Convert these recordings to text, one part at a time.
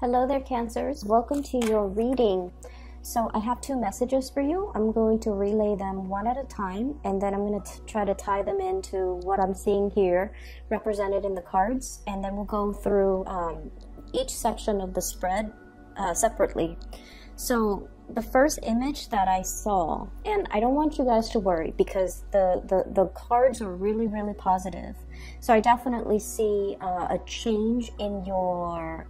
Hello there, Cancers. Welcome to your reading. So, I have two messages for you. I'm going to relay them one at a time, and then I'm going to try to tie them into what I'm seeing here represented in the cards, and then we'll go through um, each section of the spread uh, separately. So, the first image that I saw, and I don't want you guys to worry because the, the, the cards are really, really positive. So, I definitely see uh, a change in your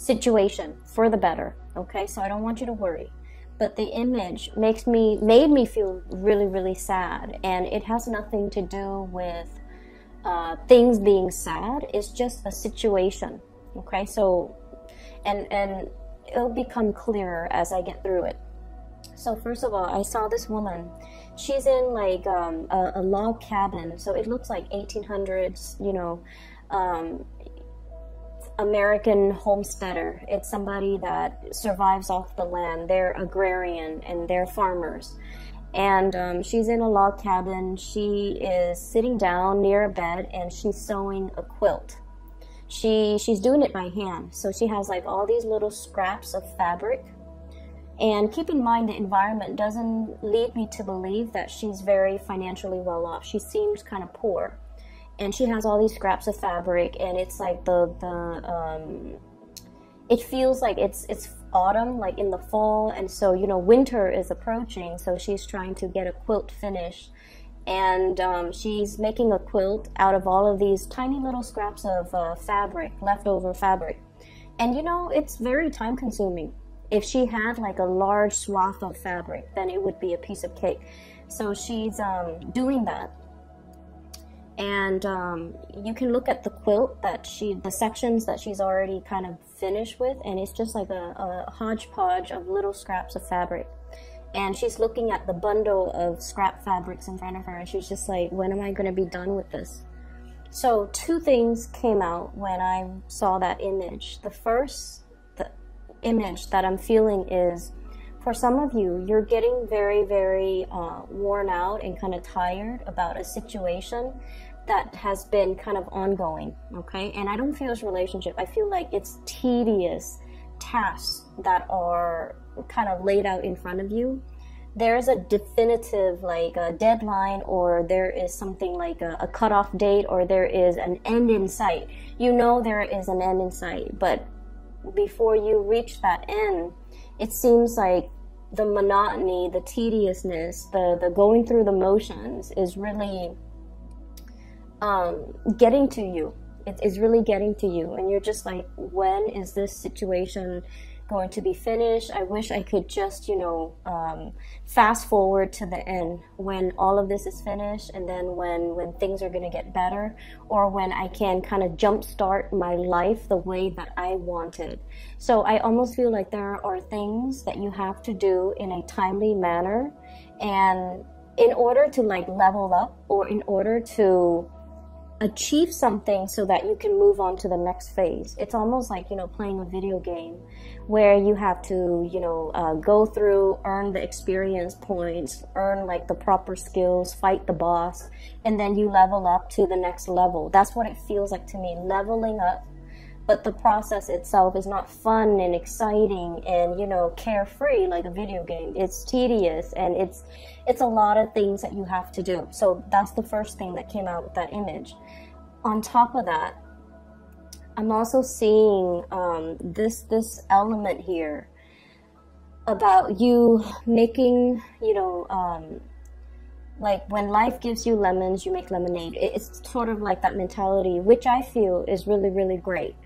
situation for the better. Okay, so I don't want you to worry. But the image makes me made me feel really, really sad, and it has nothing to do with uh, things being sad. It's just a situation. Okay, so and and it'll become clearer as I get through it. So first of all, I saw this woman. She's in like um, a, a, log cabin, so it looks like 1800s. You know, um, American homesteader. It's somebody that survives off the land. They're agrarian and they're farmers. And um, she's in a log cabin. She is sitting down near a bed and she's sewing a quilt. She she's doing it by hand. So she has like all these little scraps of fabric. And keep in mind the environment doesn't lead me to believe that she's very financially well off. She seems kind of poor and she has all these scraps of fabric and it's like the the um it feels like it's it's autumn like in the fall and so you know winter is approaching so she's trying to get a quilt finished. And um, she's making a quilt out of all of these tiny little scraps of uh, fabric leftover fabric. And you know it's very time consuming if she had like a large swath of fabric then it would be a piece of cake. So she's um, doing that and um, you can look at the quilt that she the sections that she's already kind of finished with and it's just like a, a, hodgepodge of little scraps of fabric. And she's looking at the bundle of scrap fabrics in front of her and she's just like when am i going to be done with this? So two things came out when i saw that image. The first the image that i'm feeling is for some of you, you're getting very, very uh, worn out and kind of tired about a situation that has been kind of ongoing, okay? And I don't feel it's relationship. I feel like it's tedious tasks that are kind of laid out in front of you. There is a definitive like a deadline or there is something like a, a cutoff date or there is an end in sight. You know there is an end in sight, but before you reach that end, it seems like the monotony, the tediousness, the, the going through the motions is really um, getting to you. It is really getting to you, and you're just like, when is this situation going to be finished? I wish I could just, you know, um, fast forward to the end when all of this is finished, and then when when things are going to get better, or when I can kind of jumpstart my life the way that I wanted. So I almost feel like there are things that you have to do in a timely manner, and in order to like level up, or in order to achieve something so that you can move on to the next phase. It's almost like, you know, playing a video game where you have to, you know, uh, go through, earn the experience points, earn like the proper skills, fight the boss, and then you level up to the next level. That's what it feels like to me, leveling up but the process itself is not fun and exciting and you know carefree like a video game. It's tedious and it's it's a lot of things that you have to do. So that's the first thing that came out with that image. On top of that i'm also seeing um, this this element here about you making you know um, like when life gives you lemons you make lemonade. It's sort of like that mentality which i feel is really really great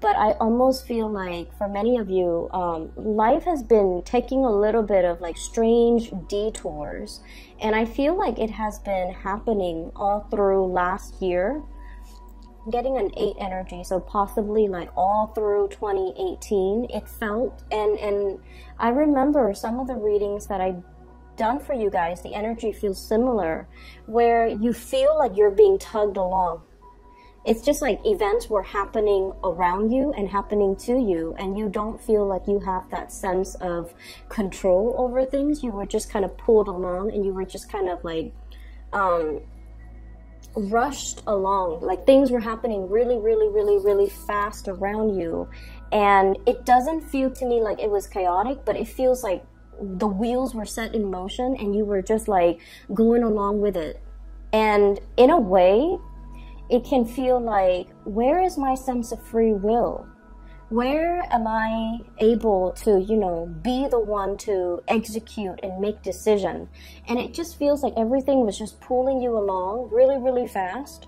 but I almost feel like for many of you, um, life has been taking a little bit of like strange detours. And I feel like it has been happening all through last year. getting an eight energy, so possibly like all through 2018, it felt. And, and I remember some of the readings that I done for you guys, the energy feels similar, where you feel like you're being tugged along it's just like events were happening around you and happening to you and you don't feel like you have that sense of control over things. You were just kind of pulled along and you were just kind of like um, rushed along. Like things were happening really really really really fast around you. And it doesn't feel to me like it was chaotic, but it feels like the wheels were set in motion and you were just like going along with it. And in a way, it can feel like, where is my sense of free will? Where am I able to, you know, be the one to execute and make decision? And it just feels like everything was just pulling you along really, really fast.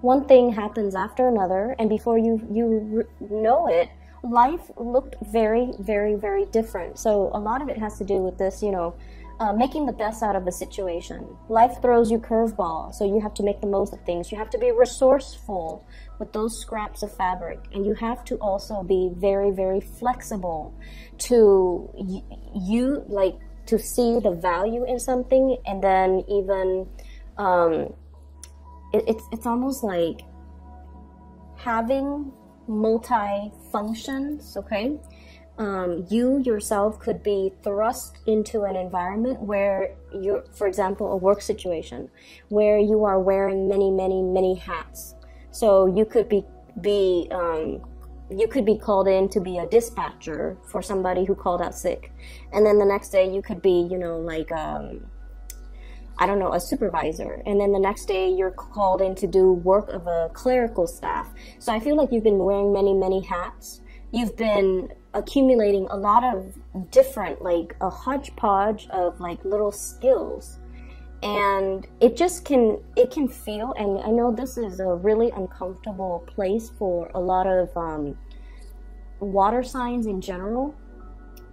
One thing happens after another, and before you you know it, life looked very, very, very different. So a lot of it has to do with this, you know, uh, making the best out of the situation. Life throws you curveball, so you have to make the most of things. You have to be resourceful with those scraps of fabric, and you have to also be very, very flexible to you like to see the value in something, and then even um, it, it's it's almost like having multi functions, okay? Um, you yourself could be thrust into an environment where you, for example, a work situation where you are wearing many, many, many hats. So you could be be um, you could be called in to be a dispatcher for somebody who called out sick, and then the next day you could be, you know, like um, I don't know, a supervisor. And then the next day you're called in to do work of a clerical staff. So I feel like you've been wearing many, many hats. You've been accumulating a lot of different, like a hodgepodge of like little skills. And it just can, it can feel, and I know this is a really uncomfortable place for a lot of um, water signs in general,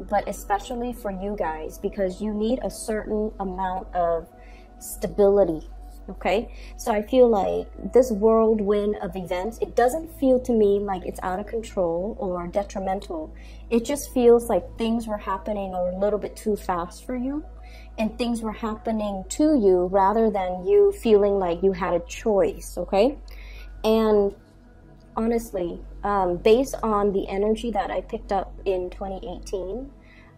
but especially for you guys because you need a certain amount of stability. Okay, so I feel like this whirlwind of events, it doesn't feel to me like it's out of control or detrimental. It just feels like things were happening a little bit too fast for you and things were happening to you rather than you feeling like you had a choice. Okay, and honestly, um, based on the energy that I picked up in 2018,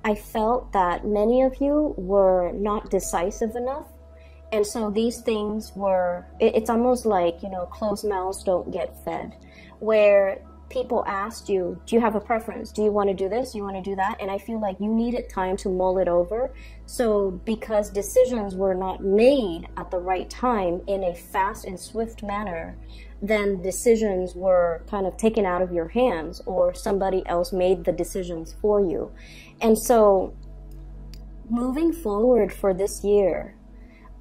I felt that many of you were not decisive enough and so these things were, it, it's almost like, you know, closed mouths don't get fed, where people asked you, do you have a preference? Do you want to do this? Do you want to do that? And I feel like you needed time to mull it over. So because decisions were not made at the right time in a fast and swift manner, then decisions were kind of taken out of your hands or somebody else made the decisions for you. And so moving forward for this year,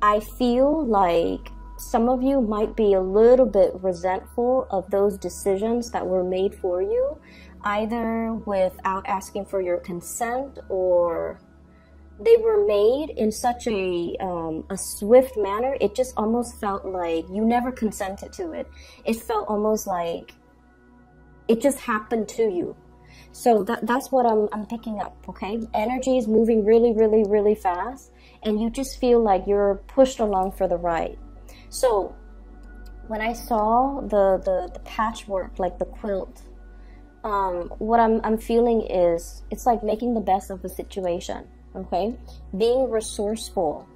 I feel like some of you might be a little bit resentful of those decisions that were made for you, either without asking for your consent or they were made in such a um, a swift manner. It just almost felt like you never consented to it. It felt almost like it just happened to you. So that, that's what I'm, I'm picking up, okay? Energy is moving really, really, really fast and you just feel like you're pushed along for the ride. So when I saw the, the, the patchwork, like the quilt, um, what I'm, I'm feeling is it's like making the best of the situation, okay? Being resourceful.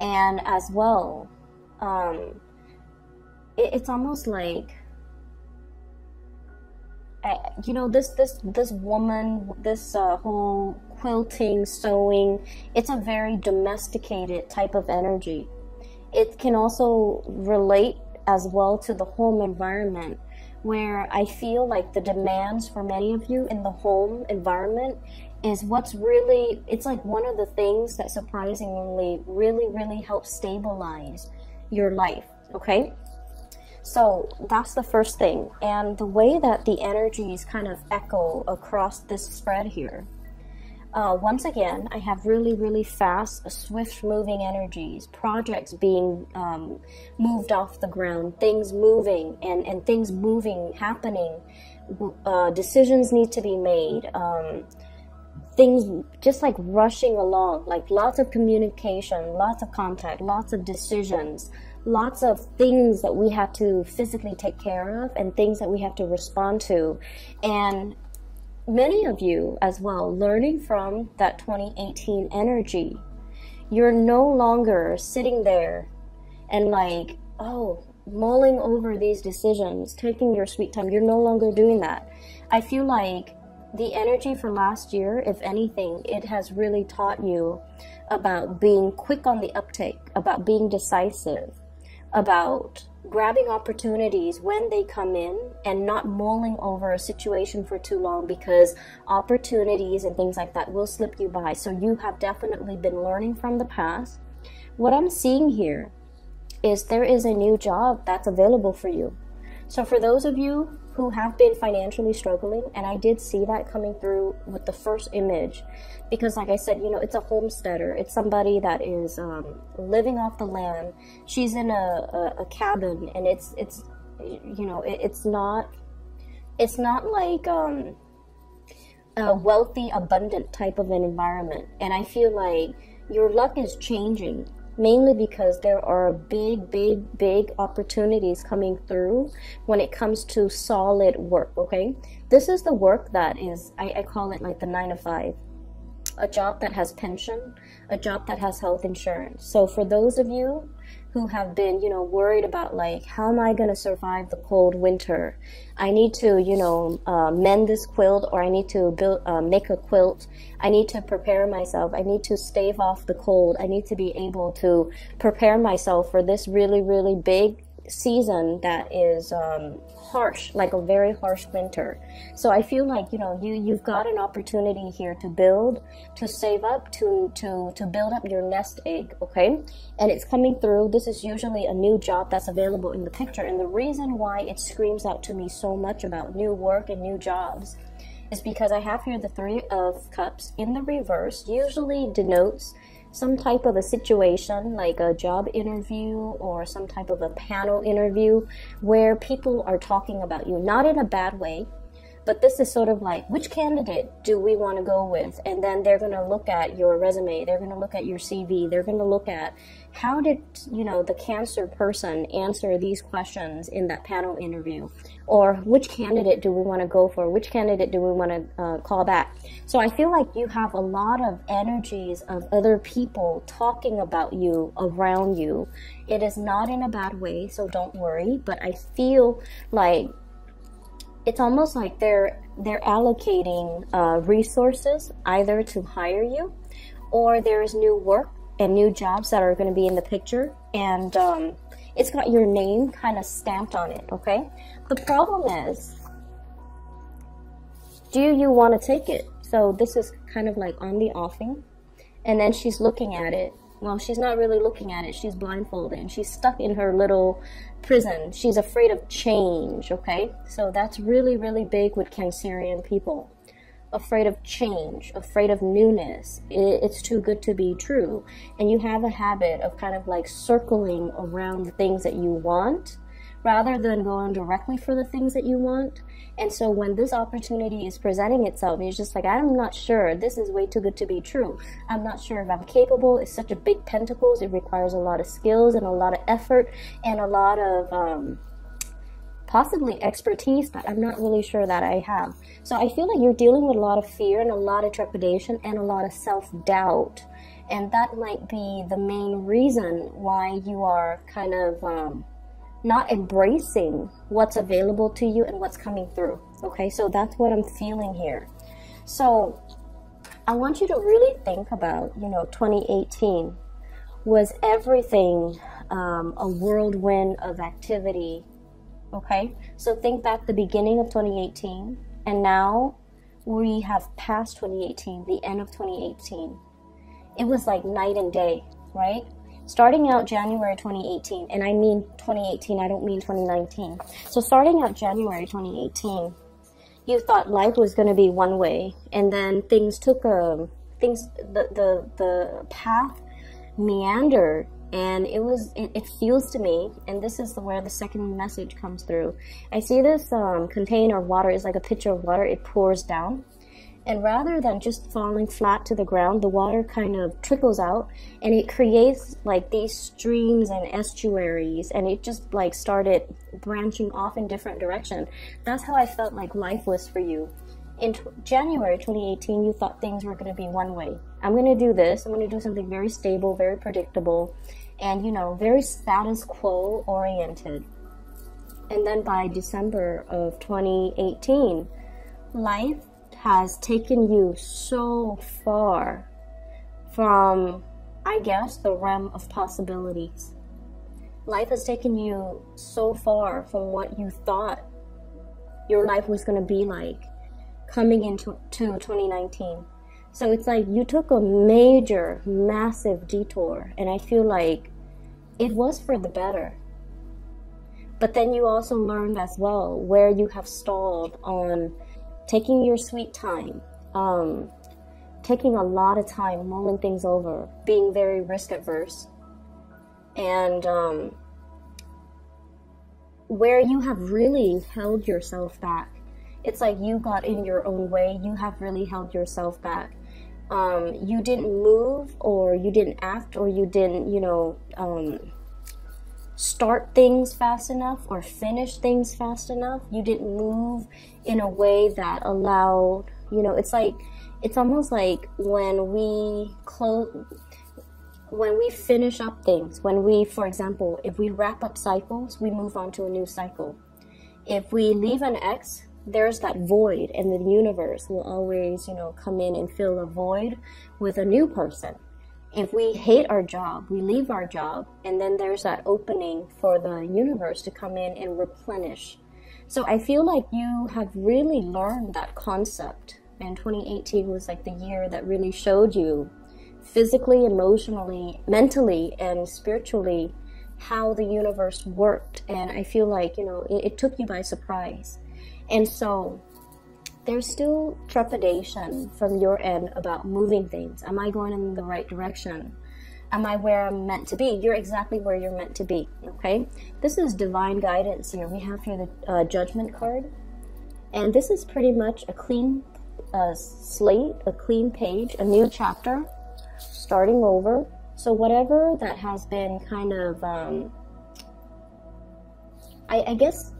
And as well, um, it, it's almost like I, you know this this this woman this uh, whole quilting sewing it's a very domesticated type of energy it can also relate as well to the home environment where i feel like the demands for many of you in the home environment is what's really it's like one of the things that surprisingly really really helps stabilize your life okay so that's the first thing. And the way that the energies kind of echo across this spread here. Uh, once again, I have really, really fast, swift moving energies, projects being um, moved off the ground, things moving and, and things moving, happening. Uh, decisions need to be made. Um, things just like rushing along, like lots of communication, lots of contact, lots of decisions, lots of things that we have to physically take care of and things that we have to respond to. And many of you as well, learning from that 2018 energy, you're no longer sitting there and like, oh, mulling over these decisions, taking your sweet time. You're no longer doing that. I feel like the energy for last year, if anything, it has really taught you about being quick on the uptake, about being decisive, about grabbing opportunities when they come in and not mulling over a situation for too long because opportunities and things like that will slip you by. So you have definitely been learning from the past. What I'm seeing here is there is a new job that's available for you. So for those of you who have been financially struggling, and I did see that coming through with the first image, because like I said, you know, it's a homesteader. It's somebody that is um, living off the land. She's in a, a, a cabin, and it's it's you know, it, it's not it's not like um, a wealthy, abundant type of an environment. And I feel like your luck is changing mainly because there are big, big, big opportunities coming through when it comes to solid work. Okay, this is the work that is, I, I call it like the nine to five a job that has pension, a job that has health insurance. So for those of you who have been, you know, worried about like, how am I going to survive the cold winter? I need to, you know, uh, mend this quilt or I need to build, uh, make a quilt. I need to prepare myself. I need to stave off the cold. I need to be able to prepare myself for this really, really big season that is um, harsh, like a very harsh winter. So I feel like you know you you've got an opportunity here to build, to save up, to to to build up your nest egg. Okay, and it's coming through. This is usually a new job that's available in the picture, and the reason why it screams out to me so much about new work and new jobs is because I have here the three of cups in the reverse. Usually denotes some type of a situation like a job interview or some type of a panel interview where people are talking about you, not in a bad way, but this is sort of like, which candidate do we want to go with? And then they're going to look at your resume, they're going to look at your CV, they're going to look at how did, you know, the cancer person answer these questions in that panel interview? Or which candidate do we want to go for? Which candidate do we want to uh, call back? So I feel like you have a lot of energies of other people talking about you around you. It is not in a bad way, so don't worry, but I feel like it's almost like they're they're allocating uh, resources either to hire you or there's new work and new jobs that are going to be in the picture and um, it's got your name kind of stamped on it okay? The problem is do you want to take it? So this is kind of like on the offing and then she's looking at it well, she's not really looking at it. She's blindfolded and she's stuck in her little prison. She's afraid of change, okay? So that's really, really big with Cancerian people. Afraid of change, afraid of newness. It's too good to be true. And you have a habit of kind of like circling around the things that you want rather than going directly for the things that you want. And so when this opportunity is presenting itself, you're just like, I'm not sure. This is way too good to be true. I'm not sure if I'm capable. It's such a big pentacles. It requires a lot of skills and a lot of effort and a lot of, um, possibly expertise that I'm not really sure that I have. So I feel like you're dealing with a lot of fear and a lot of trepidation and a lot of self doubt. And that might be the main reason why you are kind of um, not embracing what's available to you and what's coming through. Okay, so that's what I'm feeling here. So I want you to really think about, you know, 2018 was everything um, a whirlwind of activity. Okay, so think back the beginning of 2018, and now we have passed 2018, the end of 2018. It was like night and day, right? Starting out January 2018, and I mean 2018, I don't mean 2019. So starting out January 2018, you thought life was going to be one way, and then things took a things the the the path meandered and it was it, it, feels to me and this is where the second message comes through i see this um, container of water is like a pitcher of water it pours down and rather than just falling flat to the ground, the water kind of trickles out and it creates like these streams and estuaries and it just like started branching off in different direction. That's how I felt like life was for you. In January 2018, you thought things were going to be one way. I'm going to do this. I'm going to do something very stable, very predictable, and you know, very status quo oriented. And then by December of 2018, life has taken you so far from, I guess, the realm of possibilities. Life has taken you so far from what you thought your life was going to be like coming into to 2019. So it's like you took a major, massive detour, and I feel like it was for the better. But then you also learned as well where you have stalled on taking your sweet time, um, taking a lot of time mulling things over, being very risk adverse, and um, where you have really held yourself back. It's like you got in your own way. You have really held yourself back. Um, you didn't move, or you didn't act, or you didn't, you know, um, start things fast enough or finish things fast enough. You didn't move in a way that allowed, you know, it's like, it's almost like when we close, when we finish up things, when we, for example, if we wrap up cycles, we move on to a new cycle. If we leave an X, there's that void, and the universe will always, you know, come in and fill a void with a new person if we hate our job, we leave our job, and then there's that opening for the universe to come in and replenish. So I feel like you have really learned that concept. And 2018 was like the year that really showed you physically, emotionally, mentally, and spiritually how the universe worked. And I feel like, you know, it, it took you by surprise. And so there's still trepidation from your end about moving things. Am I going in the right direction? Am I where I'm meant to be? You're exactly where you're meant to be. Okay? This is divine guidance here. We have here the uh, judgment card. And this is pretty much a clean uh, slate, a clean page, a new chapter, starting over. So, whatever that has been kind of, um, I, I guess,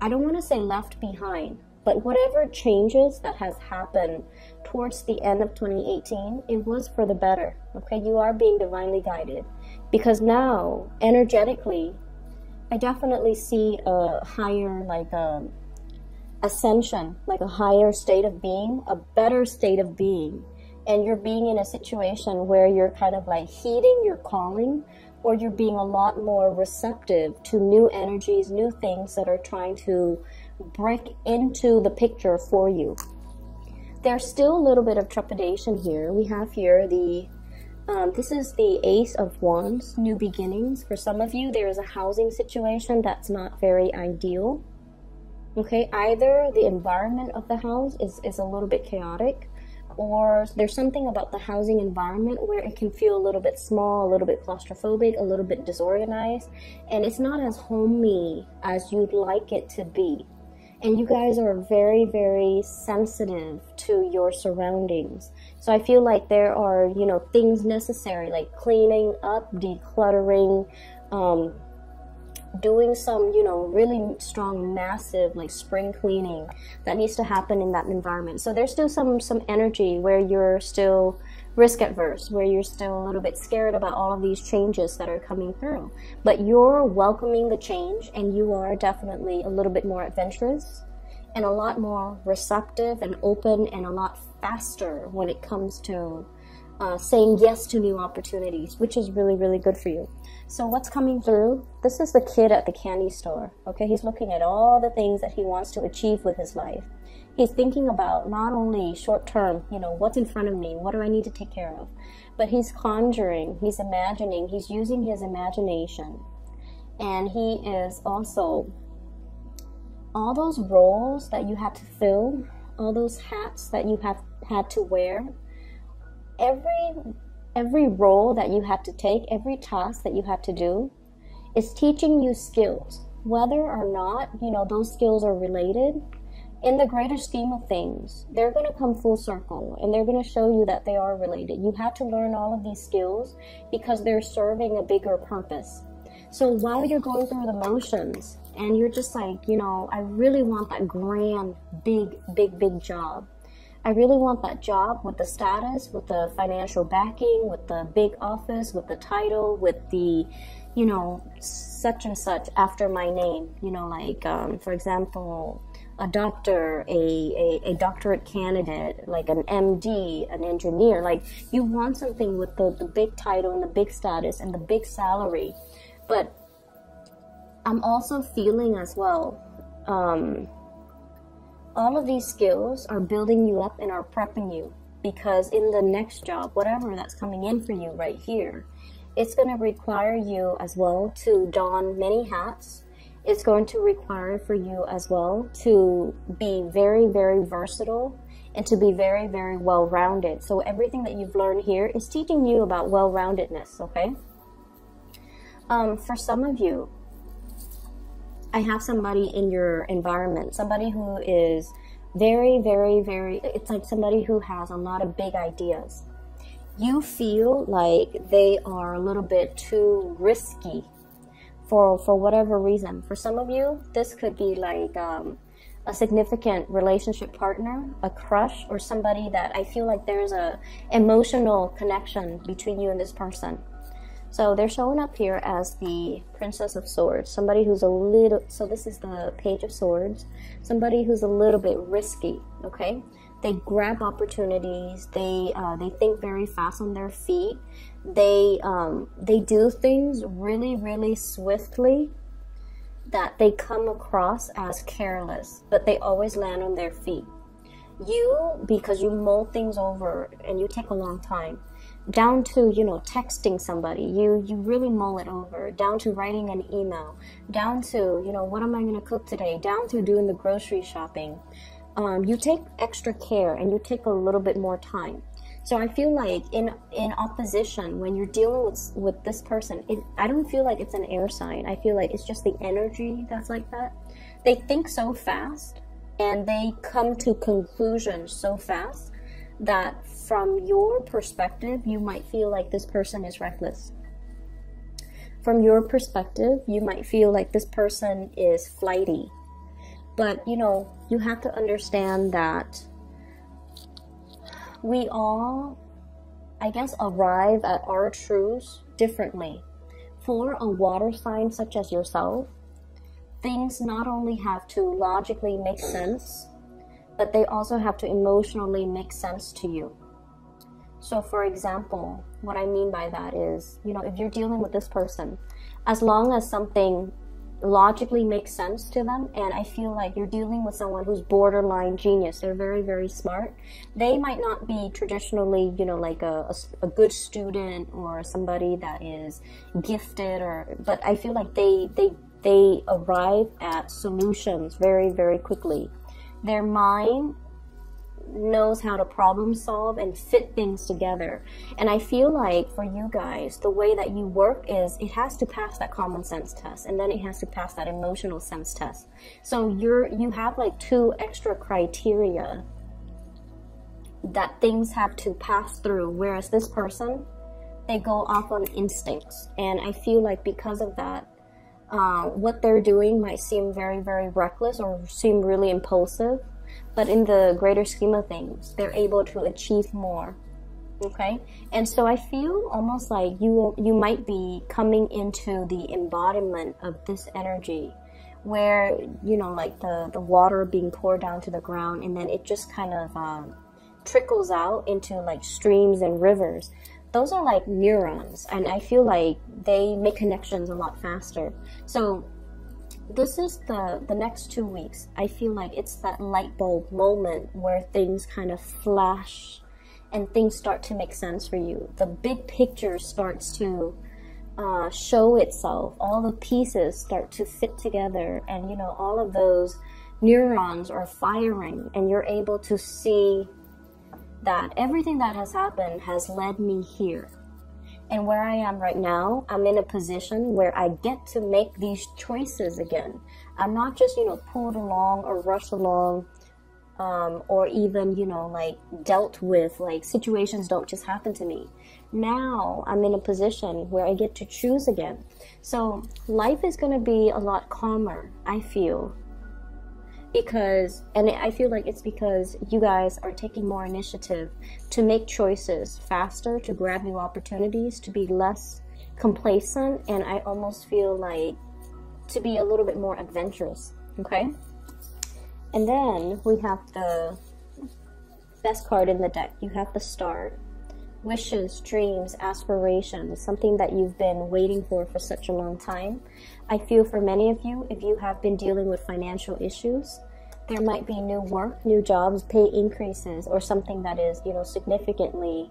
I don't want to say left behind, but whatever changes that has happened towards the end of 2018, it was for the better. Okay, you are being divinely guided because now energetically, I definitely see a higher like a um, ascension, like a higher state of being, a better state of being. And you're being in a situation where you're kind of like heeding your calling or you're being a lot more receptive to new energies, new things that are trying to break into the picture for you. There's still a little bit of trepidation here. We have here the um, this is the Ace of Wands, new beginnings. For some of you, there is a housing situation that's not very ideal. Okay, either the environment of the house is, is a little bit chaotic, or there's something about the housing environment where it can feel a little bit small, a little bit claustrophobic, a little bit disorganized, and it's not as homey as you'd like it to be and you guys are very very sensitive to your surroundings. So i feel like there are you know things necessary like cleaning up decluttering um, doing some you know really strong massive like spring cleaning that needs to happen in that environment. So there's still some some energy where you're still risk adverse, where you're still a little bit scared about all of these changes that are coming through. But you're welcoming the change and you are definitely a little bit more adventurous and a lot more receptive and open and a lot faster when it comes to uh, saying yes to new opportunities, which is really, really good for you. So, what's coming through? This is the kid at the candy store. Okay, he's looking at all the things that he wants to achieve with his life he's thinking about not only short term, you know, what's in front of me, what do I need to take care of, but he's conjuring, he's imagining, he's using his imagination. And he is also, all those roles that you had to fill, all those hats that you have had to wear, every every role that you had to take, every task that you had to do is teaching you skills. Whether or not, you know, those skills are related, in the greater scheme of things, they're going to come full circle and they're going to show you that they are related. You have to learn all of these skills because they're serving a bigger purpose. So while you're going through the motions and you're just like, you know, I really want that grand, big, big, big job. I really want that job with the status, with the financial backing, with the big office, with the title, with the, you know, such and such after my name. You know, like, um, for example, a doctor, a, a, a doctorate candidate, like an MD, an engineer. Like, you want something with the, the big title and the big status and the big salary. But I'm also feeling as well, um, all of these skills are building you up and are prepping you because in the next job, whatever that's coming in for you right here, it's going to require you as well to don many hats. It's going to require for you as well to be very, very versatile and to be very, very well rounded. So, everything that you've learned here is teaching you about well roundedness, okay? Um, for some of you, I have somebody in your environment, somebody who is very, very, very, it's like somebody who has a lot of big ideas. You feel like they are a little bit too risky for, for whatever reason. For some of you, this could be like um, a significant relationship partner, a crush, or somebody that I feel like there's a emotional connection between you and this person. So they're showing up here as the Princess of Swords, somebody who's a little, so this is the Page of Swords, somebody who's a little bit risky, okay? They grab opportunities, they, uh, they think very fast on their feet, they, um, they do things really, really swiftly that they come across as careless, but they always land on their feet. You, because you mull things over and you take a long time, down to you know texting somebody you you really mull it over down to writing an email down to you know what am i going to cook today down to doing the grocery shopping um, you take extra care and you take a little bit more time so i feel like in in opposition when you're dealing with with this person it, i don't feel like it's an air sign i feel like it's just the energy that's like that they think so fast and they come to conclusions so fast that from your perspective, you might feel like this person is reckless. From your perspective, you might feel like this person is flighty. But, you know, you have to understand that we all, I guess, arrive at our truths differently. For a water sign such as yourself, things not only have to logically make sense, but they also have to emotionally make sense to you. So, for example, what I mean by that is, you know, if you're dealing with this person, as long as something logically makes sense to them, and I feel like you're dealing with someone who's borderline genius, they're very, very smart. They might not be traditionally, you know, like a, a, a good student or somebody that is gifted, or but I feel like they they they arrive at solutions very, very quickly their mind knows how to problem solve and fit things together. And I feel like for you guys, the way that you work is it has to pass that common sense test and then it has to pass that emotional sense test. So you're you have like two extra criteria that things have to pass through whereas this person they go off on instincts and I feel like because of that uh, what they're doing might seem very, very reckless or seem really impulsive, but in the greater scheme of things, they're able to achieve more. Okay, and so I feel almost like you you might be coming into the embodiment of this energy, where you know, like the the water being poured down to the ground, and then it just kind of um, trickles out into like streams and rivers. Those are like neurons and i feel like they make connections a lot faster. So this is the the next two weeks i feel like it's that light bulb moment where things kind of flash and things start to make sense for you the big picture starts to uh, show itself all the pieces start to fit together and you know all of those neurons are firing and you're able to see that everything that has happened has led me here. And where I am right now, I'm in a position where I get to make these choices again. I'm not just, you know, pulled along or rushed along, um, or even, you know, like dealt with, like situations don't just happen to me. Now I'm in a position where I get to choose again. So life is going to be a lot calmer, I feel, because and i feel like it's because you guys are taking more initiative to make choices faster to grab new opportunities to be less complacent and i almost feel like to be a little bit more adventurous okay? And then we have the best card in the deck. You have the star. Wishes dreams aspirations something that you've been waiting for for such a long time. I feel for many of you if you have been dealing with financial issues there might be new work, new jobs, pay increases, or something that is, you know, significantly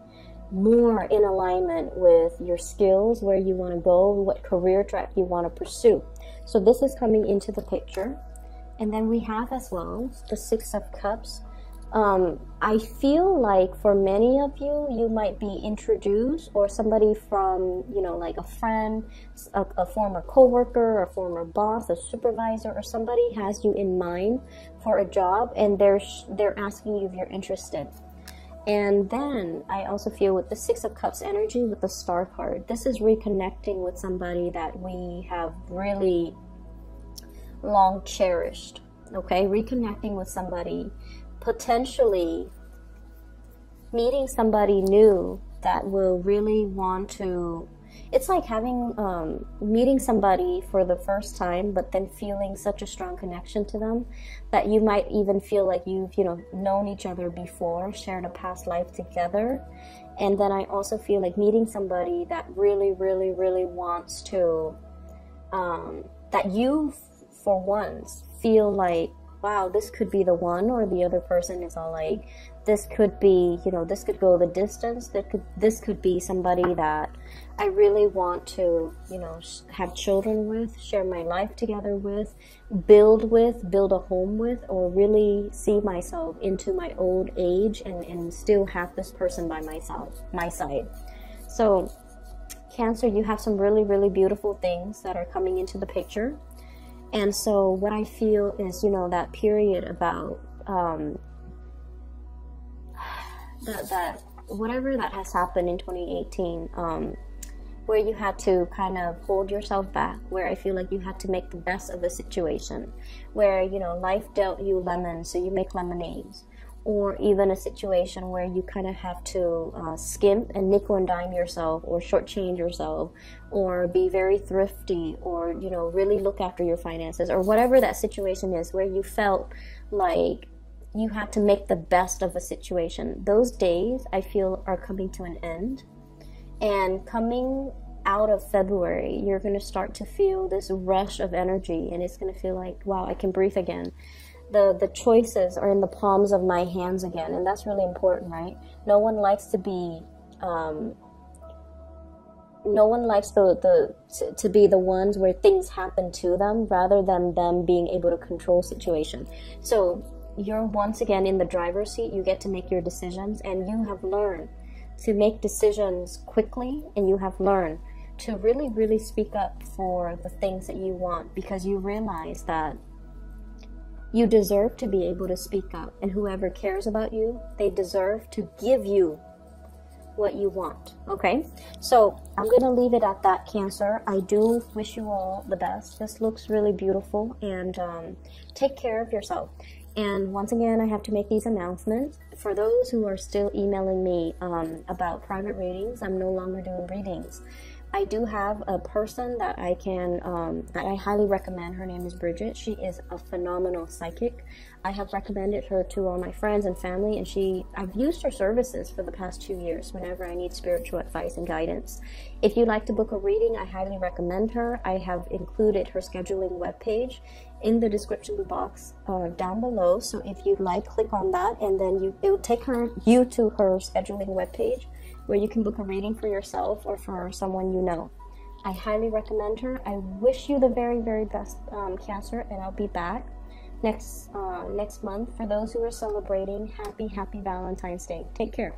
more in alignment with your skills, where you want to go, what career track you want to pursue. So this is coming into the picture. And then we have as well the Six of Cups, um, I feel like for many of you, you might be introduced or somebody from, you know, like a friend, a, a former coworker, a former boss, a supervisor, or somebody has you in mind for a job and they're, they're asking you if you're interested. And then I also feel with the Six of Cups energy with the Star card, this is reconnecting with somebody that we have really long cherished. Okay, reconnecting with somebody potentially meeting somebody new that will really want to it's like having um, meeting somebody for the first time but then feeling such a strong connection to them that you might even feel like you've you know known each other before shared a past life together. And then i also feel like meeting somebody that really really really wants to um, that you for once feel like wow, this could be the one, or the other person is all like, this could be, you know, this could go the distance. That could, this could be somebody that I really want to, you know, have children with, share my life together with, build with, build a home with, or really see myself into my old age and, and still have this person by myself, my side. So, Cancer, you have some really, really beautiful things that are coming into the picture. And so, what I feel is, you know, that period about um, that, that whatever that has happened in 2018, um, where you had to kind of hold yourself back, where I feel like you had to make the best of the situation, where, you know, life dealt you lemons, so you make lemonades or even a situation where you kind of have to uh, skimp and nickel and dime yourself or shortchange yourself or be very thrifty or you know really look after your finances or whatever that situation is where you felt like you had to make the best of a situation. Those days i feel are coming to an end. And coming out of february you're going to start to feel this rush of energy and it's going to feel like wow i can breathe again the the choices are in the palms of my hands again, and that's really important, right? No one likes to be. Um, no one likes the, the to, be the ones where things happen to them rather than them being able to control situation so you're once again in the driver's seat you get to make your decisions and you have learned to make decisions quickly and you have learned to really really speak up for the things that you want because you realize that you deserve to be able to speak up, and whoever cares about you, they deserve to give you what you want. Okay? So I'm going to leave it at that, Cancer. I do wish you all the best. This looks really beautiful, and um, take care of yourself. And once again, I have to make these announcements. For those who are still emailing me um, about private readings, I'm no longer doing readings. I do have a person that I can um, that I highly recommend. Her name is Bridget. She is a phenomenal psychic. I have recommended her to all my friends and family, and she I've used her services for the past two years whenever I need spiritual advice and guidance. If you'd like to book a reading, I highly recommend her. I have included her scheduling webpage in the description box uh, down below. So if you'd like, click on that, and then you it will take her you to her scheduling webpage where you can book a reading for yourself or for someone you know. I highly recommend her. I wish you the very, very best, um, Cancer, and I'll be back next uh, next month. For those who are celebrating, happy, happy Valentine's Day. Take care.